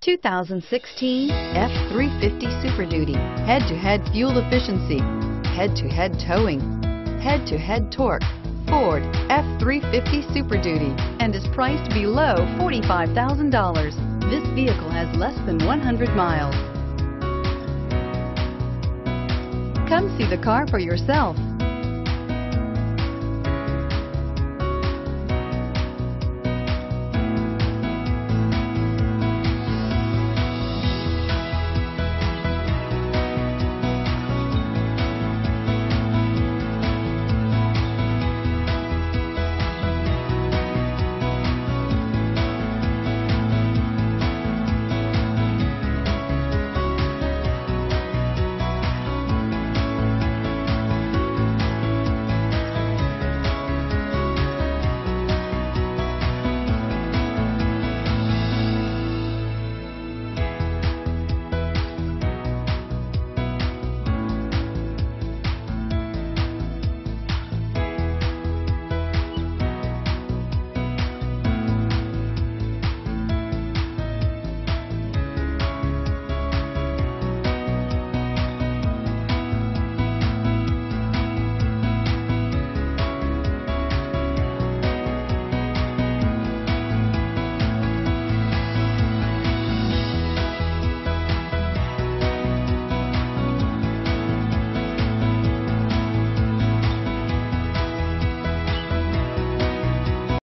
2016 F-350 Super Duty. Head-to-head fuel efficiency, head-to-head towing, head-to-head torque. Ford F-350 Super Duty and is priced below $45,000. This vehicle has less than 100 miles. Come see the car for yourself.